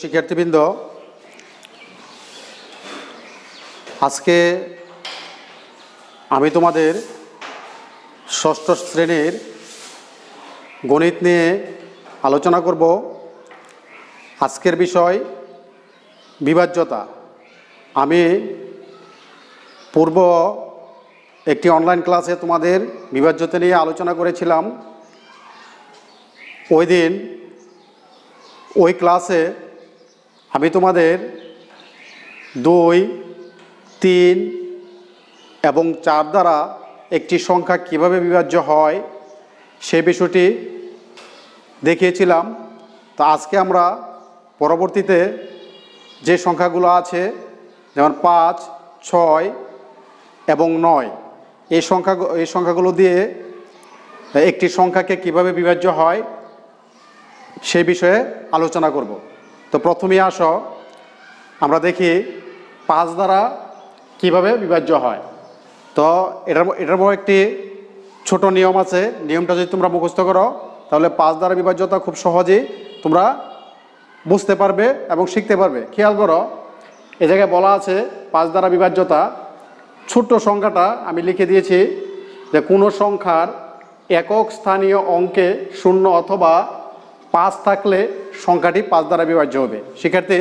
শিক্ষার্থীবৃন্দ, আজকে আমি তোমাদের ষষ্ঠ শ্রেণির গণিত নিয়ে আলোচনা করব। আজকের বিষয় বিভাজ্যতা। আমি পূর্ব একটি অনলাইন ক্লাসে তোমাদের বিভাজ্যতা নিয়ে আলোচনা করেছিলাম। ওই দিন ওই ক্লাসে আমি তোমাদের দুই, তিন এবং চার দ্বারা একটি সংখ্যা কীভাবে বিভাজ্য হয় সেই বিষয়টি দেখিয়েছিলাম। তো আজকে আমরা পরবর্তীতে যে সংখ্যাগুলো আছে, যেমন পাঁচ, ছয় এবং নয় এই সংখ্যা এই সংখ্যাগুলো দিয়ে একটি সংখ্যাকে কীভাবে বিভাজ্য হয় সেই বিষয়ে আলোচনা করব। তো প্রথমেই আসো, আমরা দেখি পাঁচ দ্বারা কীভাবে বিভাজ্য হয়। তো এটার এটার বড় একটি ছোট নিয়ম আছে, নিয়মটা যদি তোমরা মুখস্থ করো, তাহলে পাঁচ দ্বারা বিভাজ্যতা খুব সহজেই তোমরা বুঝতে পারবে এবং শিখতে পারবে। খেয়াল করো, এ জায়গায় বলা আছে পাঁচ দ্বারা বিভাজ্যতা ছোট্ট সংখ্যাটা আমি লিখে দিয়েছি যে কোনো সংখ্যার একক স্থানীয় অঙ্কে শূন্য অথবা পাঁচ থাকলে সংখ্যাটি পাঁচ দ্বারা বিভাজ্য হবে। সেক্ষেত্রে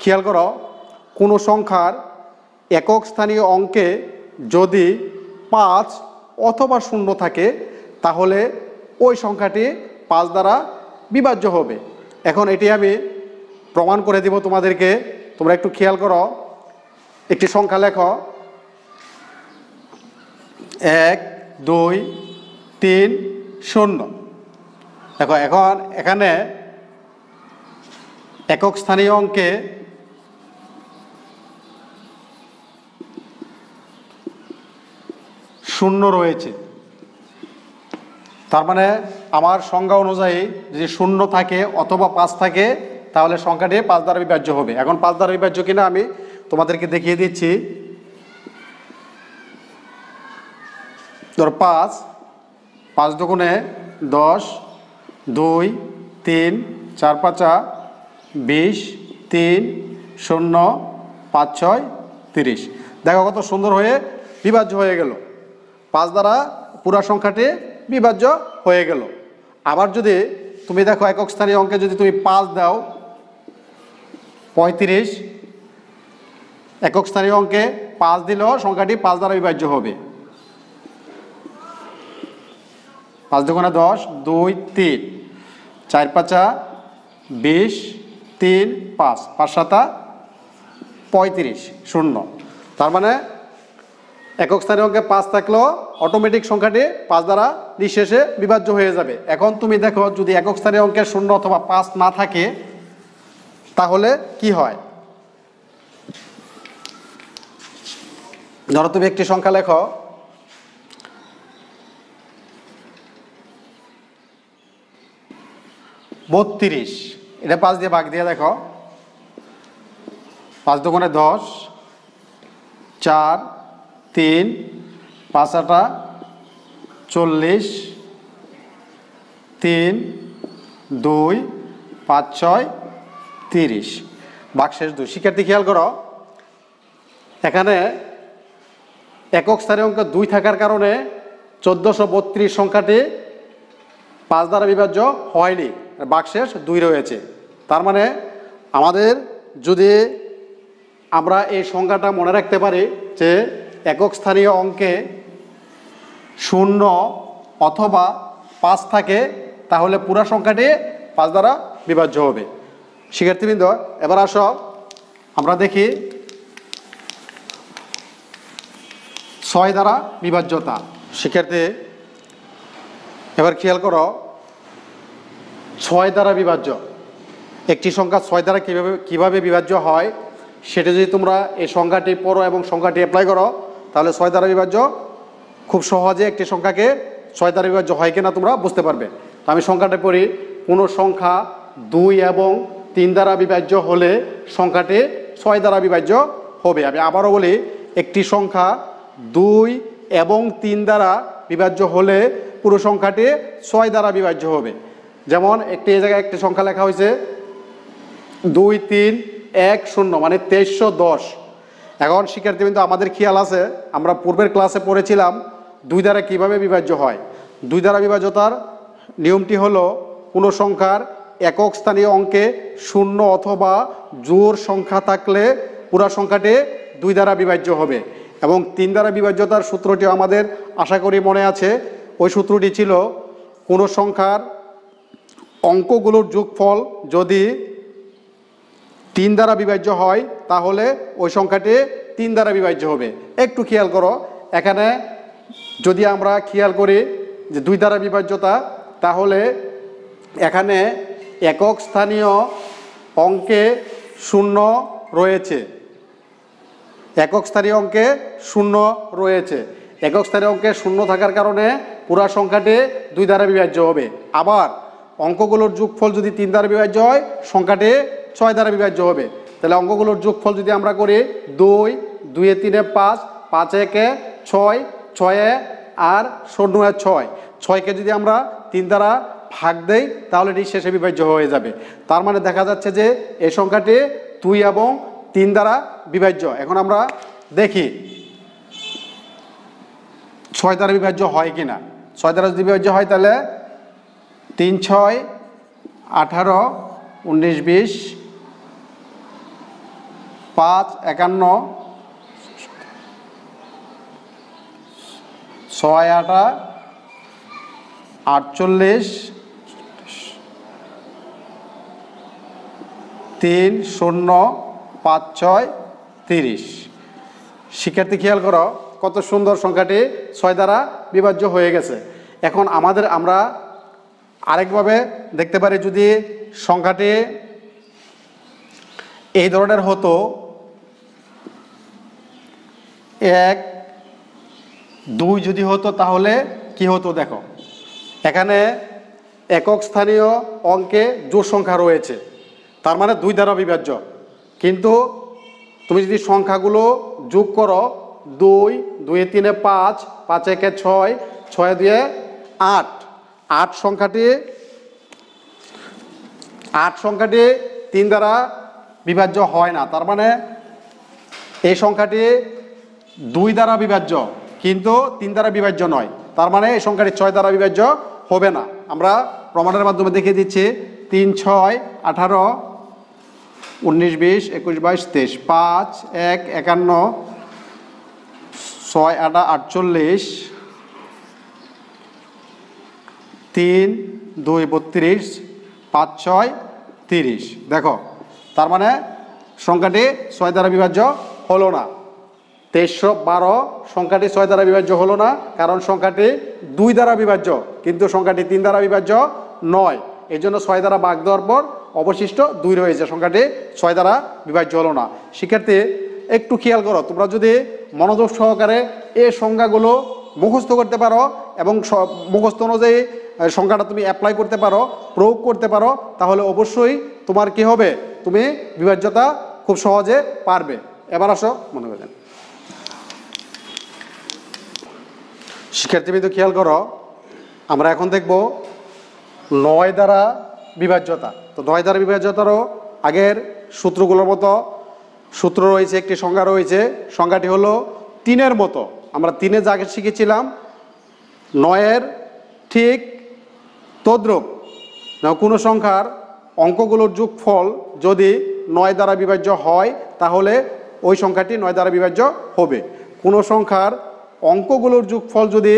খেয়াল করো, কোনো সংখ্যার একক স্থানীয় অঙ্কে যদি পাঁচ অথবা শূন্য থাকে, তাহলে ওই সংখ্যাটি পাঁচ দ্বারা বিভাজ্য হবে। এখন এটি আমি প্রমাণ করে দিব তোমাদেরকে। তোমরা একটু খেয়াল করো, একটি সংখ্যা লেখো এক, দুই, তিন, শূন্য। দেখো, এখন এখানে একক স্থানীয় অঙ্কে শূন্য রয়েছে। তার মানে আমার সংজ্ঞা অনুযায়ী যদি শূন্য থাকে অথবা পাঁচ থাকে, তাহলে সংখ্যাটি পাঁচ দ্বারা বিভাজ্য হবে। এখন পাঁচ দ্বারা বিভাজ্য কিনা আমি তোমাদেরকে দেখিয়ে দিচ্ছি। ধর পাঁচ পাঁচ দুগুণে দশ, দুই, তিন, চার পাঁচা, বিশ, তিন, শূন্য, পাঁচ, ছয়, তিরিশ। দেখো কত সুন্দর হয়ে বিভাজ্য হয়ে গেল। পাঁচ দ্বারা পুরা সংখ্যাটি বিভাজ্য হয়ে গেল। আবার যদি তুমি দেখো একক স্থানীয় অঙ্কে যদি তুমি পাঁচ দাও, পঁয়ত্রিশ, একক স্থানীয় অঙ্কে পাঁচ দিলেও সংখ্যাটি পাঁচ দ্বারা বিভাজ্য হবে। পাঁচ দুগুণে দশ, দুই, তিন। চার পাঁচা, বিশ, তিন, পাঁচ। পাঁচ সাতা, পঁয়ত্রিশ, শূন্য। তার মানে একক স্থানীয় অঙ্কে পাঁচ থাকলেও অটোমেটিক সংখ্যাটি পাঁচ দ্বারা নিঃশেষে বিভাজ্য হয়ে যাবে। এখন তুমি দেখো, যদি একক স্থানীয় অঙ্কের শূন্য অথবা পাঁচ না থাকে, তাহলে কি হয়? ধরো তুমি একটি সংখ্যা লেখো বত্রিশ। এটা পাঁচ দিয়ে ভাগ দিয়ে দেখো। পাঁচ দোকানে দশ, চার, তিন, পাঁচ আটা, চল্লিশ, তিন, দুই, পাঁচ, ছয়, তিরিশ। বাক্সের দুই। শিক্ষার্থী, খেয়াল করো, এখানে একক স্থানে অঙ্ক দুই থাকার কারণে চোদ্দোশো বত্রিশ সংখ্যাটি পাঁচ দ্বারা বিভাজ্য হয়নি। বাক্সের দুই রয়েছে। তার মানে আমাদের যদি আমরা এই সংখ্যাটা মনে রাখতে পারি যে একক স্থানীয় অঙ্কে শূন্য অথবা পাঁচ থাকে, তাহলে পুরা সংখ্যাটি পাঁচ দ্বারা বিভাজ্য হবে। শিক্ষার্থীবৃন্দ, এবার আসো। আমরা দেখি ছয় দ্বারা বিভাজ্যতা। শিক্ষার্থী, এবার খেয়াল করো। ছয় দ্বারা বিভাজ্য। একটি সংখ্যা ছয় দ্বারা কীভাবে কীভাবে বিভাজ্য হয়, সেটা যদি তোমরা এই সংখ্যাটি পড়ো এবং সংখ্যাটি অ্যাপ্লাই করো, তাহলে ছয় দ্বারা বিভাজ্য। খুব সহজে একটি সংখ্যাকে ছয় দ্বারা বিভাজ্য হয় কিনা তোমরা বুঝতে পারবে। তো আমি সংখ্যাটা পড়ি। কোনো সংখ্যা দুই এবং তিন দ্বারা বিভাজ্য হলে সংখ্যাটি ছয় দ্বারা বিভাজ্য হবে। আমি আবারও বলি, একটি সংখ্যা দুই এবং তিন দ্বারা বিভাজ্য হলে পুরো সংখ্যাটি ছয় দ্বারা বিভাজ্য হবে। যেমন একটি এই জায়গায় একটি সংখ্যা লেখা হয়েছে দুই, তিন, এক, শূন্য মানে তেইশশো দশ। এখন শিক্ষার্থী কিন্তু আমাদের খেয়াল আছে, আমরা পূর্বের ক্লাসে পড়েছিলাম দুই দ্বারা কীভাবে বিভাজ্য হয়। দুই দ্বারা বিভাজ্যতার নিয়মটি হলো কোনো সংখ্যার একক স্থানীয় অঙ্কে শূন্য অথবা জোর সংখ্যা থাকলে পুরা সংখ্যাটি দুই দ্বারা বিভাজ্য হবে এবং তিন দ্বারা বিভাজ্যতার সূত্রটি আমাদের আশা করি মনে আছে। ওই সূত্রটি ছিল কোনো সংখ্যার অঙ্কগুলোর যোগফল যদি তিন দ্বারা বিভাজ্য হয়, তাহলে ওই সংখ্যাটি তিন দ্বারা বিভাজ্য হবে। একটু খেয়াল করো, এখানে যদি আমরা খেয়াল করি যে দুই দ্বারা বিভাজ্যতা, তাহলে এখানে একক স্থানীয় অঙ্কে শূন্য রয়েছে। একক স্থানীয় অঙ্কে শূন্য রয়েছে। একক স্থানীয় অঙ্কে শূন্য থাকার কারণে পুরা সংখ্যাটি দুই দ্বারা বিভাজ্য হবে। আবার অঙ্কগুলোর যোগফল যদি তিন দ্বারা বিভাজ্য হয়, সংখ্যাটি ছয় দ্বারা বিভাজ্য হবে। তাহলে অঙ্কগুলোর যোগফল যদি আমরা করি দুই দুয়ে তিনে পাঁচ পাঁচ একে ছয়, ছয়ে আর শূন্য ছয়। ছয়কে যদি আমরা তিন দ্বারা ভাগ দেই, তাহলে এটি শেষে বিভাজ্য হয়ে যাবে। তার মানে দেখা যাচ্ছে যে এই সংখ্যাটি দুই এবং তিন দ্বারা বিভাজ্য। এখন আমরা দেখি ছয় দ্বারা বিভাজ্য হয় কি না ছয় দ্বারা যদি বিভাজ্য হয়, তাহলে তিন ছয় আঠারো উনিশ বিশ পাঁচ একান্ন ছয় আটা আটচল্লিশ তিন শূন্য পাঁচ ছয় তিরিশ। শিক্ষার্থী খেয়াল করো, কত সুন্দর সংখ্যাটি ছয় দ্বারা বিভাজ্য হয়ে গেছে। এখন আমাদের আমরা আরেকভাবে দেখতে পারি যদি সংখ্যাটি এই ধরনের হতো, এক, দুই যদি হতো তাহলে কি হতো দেখো, এখানে একক স্থানীয় অঙ্কে জোর সংখ্যা রয়েছে, তার মানে দুই দ্বারা বিভাজ্য, কিন্তু তুমি যদি সংখ্যাগুলো যোগ করো, দুই দুই তিনে পাঁচ পাঁচ একে ছয় ছয় দুয়ে আট আট সংখ্যাটি আট সংখ্যাটি তিন দ্বারা বিভাজ্য হয় না। তার মানে এই সংখ্যাটি দুই দ্বারা বিভাজ্য, কিন্তু তিন দ্বারা বিভাজ্য নয়। তার মানে এই সংখ্যাটি ছয় দ্বারা বিভাজ্য হবে না। আমরা প্রমাণের মাধ্যমে দেখিয়ে দিচ্ছি, তিন, ছয়, আঠারো, উনিশ, বিশ, একুশ, বাইশ, তেইশ, পাঁচ, এক, একান্ন, ছয়, আটা, আটচল্লিশ তিন, দুই, বত্রিশ, পাঁচ, ছয়, তিরিশ। দেখো, তার মানে সংখ্যাটি ছয় দ্বারা বিভাজ্য হলো না। তেইশশো বারো সংখ্যাটি ছয় দ্বারা বিভাজ্য হলো না, কারণ সংখ্যাটি দুই দ্বারা বিভাজ্য, কিন্তু সংখ্যাটি তিন দ্বারা বিভাজ্য নয়। এই জন্য ছয় দ্বারা বাঘ দেওয়ার পর অবশিষ্ট দুই রয়েছে, সংখ্যাটি ছয় দ্বারা বিভাজ্য হলো না। শিক্ষার্থী, একটু খেয়াল করো, তোমরা যদি মনোযোগ সহকারে এই সংখ্যাগুলো মুখস্থ করতে পারো এবং মুখস্থ অনুযায়ী সংখ্যাটা তুমি অ্যাপ্লাই করতে পারো প্রয়োগ করতে পারো, তাহলে অবশ্যই তোমার কি হবে? তুমি বিভাজ্যতা খুব সহজে পারবে। এবার আসো, মনে করেন শিক্ষার্থীবৃন্দ খেয়াল করো, আমরা এখন দেখব নয় দ্বারা বিভাজ্যতা। তো নয় দ্বারা বিভাজ্যতারও আগের সূত্রগুলোর মতো সূত্র রয়েছে, একটি সংজ্ঞা রয়েছে, সংজ্ঞাটি হলো তিনের মতো। আমরা তিনে যাকে শিখেছিলাম, নয়ের ঠিক তদ্রুপ। না কোনো সংখ্যার অঙ্কগুলোর যোগফল যদি নয় দ্বারা বিভাজ্য হয়, তাহলে ওই সংখ্যাটি নয় দ্বারা বিভাজ্য হবে। কোনো সংখ্যার অঙ্কগুলোর যোগফল যদি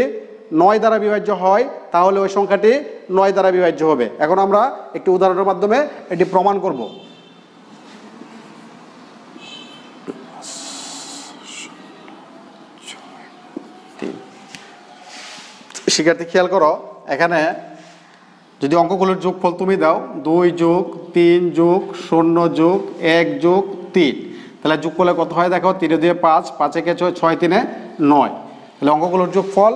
নয় দ্বারা বিভাজ্য হয়, তাহলে ওই সংখ্যাটি নয় দ্বারা বিভাজ্য হবে। এখন আমরা একটি উদাহরণের মাধ্যমে এটি প্রমাণ করব। শিক্ষার্থী, খেয়াল করো, এখানে যদি অঙ্কগুলোর যোগফল তুমি দাও, দুই যোগ তিন যোগ শূন্য যোগ এক যোগ তিন। তাহলে যোগ করলে কত হয়? দেখো, তিনে দুয়ে পাঁচ পাঁচ একে ছয়? ছয় তিনে নয়। তাহলে অঙ্কগুলোর যোগফল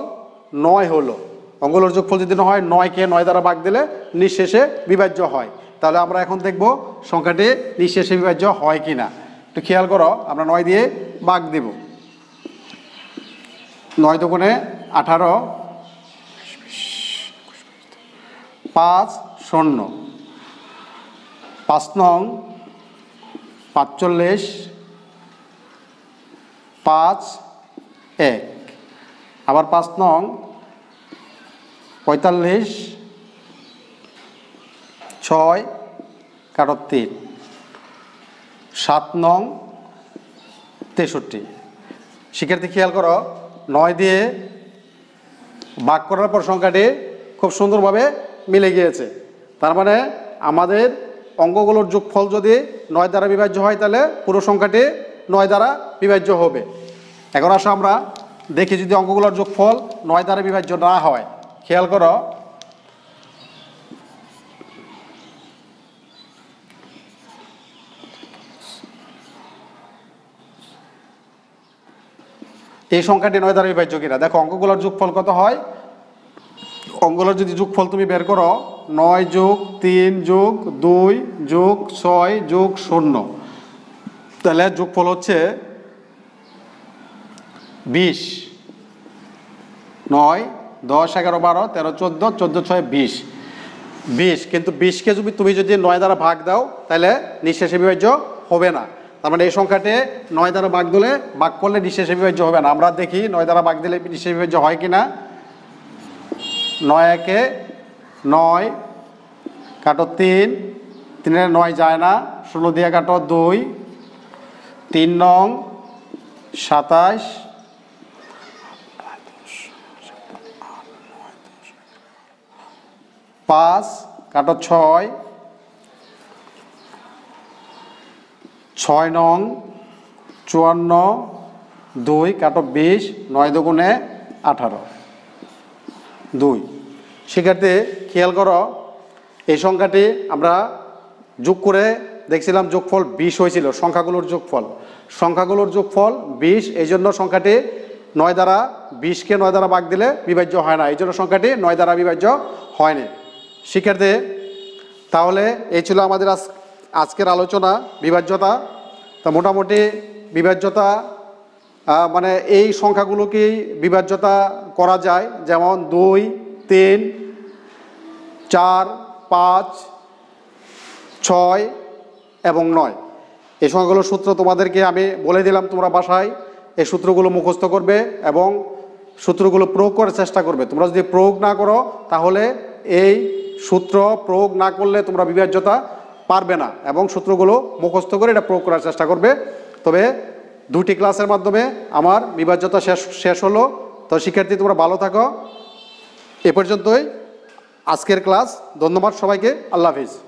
নয় হলো। অঙ্কগুলোর যোগফল যদি হয়, নয়কে নয় দ্বারা ভাগ দিলে নিঃশেষে বিভাজ্য হয়। তাহলে আমরা এখন দেখব সংখ্যাটি নিঃশেষে বিভাজ্য হয় কি না একটু খেয়াল করো, আমরা নয় দিয়ে ভাগ দেব। নয় দোকানে আঠারো পাঁচ শূন্য। পাঁচ নং, পাঁচচল্লিশ, পাঁচ এক। আবার পাঁচ নং, পঁয়তাল্লিশ, ছয় কারও তিন। সাত নং, তেষট্টি। শিক্ষার্থী খেয়াল করো, নয় দিয়ে ভাগ করার পর সংখ্যাটি খুব সুন্দরভাবে মিলে গিয়েছে। তার মানে আমাদের অঙ্কগুলোর যোগফল যদি নয় দ্বারা বিভাজ্য হয়, তাহলে পুরো সংখ্যাটি নয় দ্বারা বিভাজ্য হবে। এখন আসো আমরা দেখি যদি অঙ্কগুলোর যোগফল নয় দ্বারা বিভাজ্য না হয়। খেয়াল করো। এই সংখ্যাটি নয় দ্বারা বিভাজ্য কিনা? দেখো অঙ্কগুলোর যোগফল কত হয়? অঙ্কগুলোর যদি যোগফল তুমি বের করো, নয় যোগ তিন যোগ দুই যোগ ছয় যোগ শূন্য। তাহলে যোগফল হচ্ছে বিশ। নয়, দশ, এগারো, বারো, তেরো, চোদ্দ চোদ্দ, ছয়, বিশ। বিশ, কিন্তু বিশকে যদি তুমি যদি নয় দ্বারা ভাগ দাও, তাহলে নিঃশেষে বিভাজ্য হবে না। তার মানে এই সংখ্যাতে নয় দ্বারা ভাগ দিলে ভাগ করলে নিঃশেষে বিভাজ্য হবে না। আমরা দেখি নয় দ্বারা ভাগ দিলে নিঃশেষ বিভাজ্য হয় কি না নয় একে নয় কাটো তিন, তিনের নয় যায় না ষোলো দিয়ে কাটো দুই, তিন নং সাতাশ, পাঁচ কাটো ছয় ছয় নং চুয়ান্ন, দুই কাটো বিশ, নয় দুগুণে আঠারো। দুই। শিক্ষার্থী, খেয়াল করো, এই সংখ্যাটি আমরা যোগ করে দেখছিলাম যোগফল বিশ হয়েছিল, সংখ্যাগুলোর যোগফল। সংখ্যাগুলোর যোগফল বিশ, এই জন্য সংখ্যাটি নয় দ্বারা বিশকে নয় দ্বারা ভাগ দিলে বিভাজ্য হয় না। এই জন্য সংখ্যাটি নয় দ্বারা বিভাজ্য হয়নি। শিক্ষার্থী, তাহলে এই ছিল আমাদের আজ, আজকের আলোচনা, বিভাজ্যতা। তা মোটামুটি বিভাজ্যতা মানে এই সংখ্যাগুলোকেই বিভাজ্যতা করা যায়। যেমন দুই, তিন, চার, পাঁচ, ছয় এবং নয়। এই সংখ্যাগুলোর সূত্র তোমাদেরকে আমি বলে দিলাম তোমরা বাসায়। এই সূত্রগুলো মুখস্থ করবে এবং সূত্রগুলো প্রয়োগ করার চেষ্টা করবে। তোমরা যদি প্রয়োগ না করো, তাহলে এই সূত্র প্রয়োগ না করলে তোমরা বিভাজ্যতা পারবে না এবং সূত্রগুলো মুখস্থ করে এটা প্রয়োগ করার চেষ্টা করবে। তবে দুটি ক্লাসের মাধ্যমে আমার বিভাজ্যতা শেষ শেষ হলো। তো শিক্ষার্থী, তোমরা ভালো থাকো। এ পর্যন্তই। আজকের ক্লাস, ধন্যবাদ সবাইকে। আল্লাহ হাফিজ।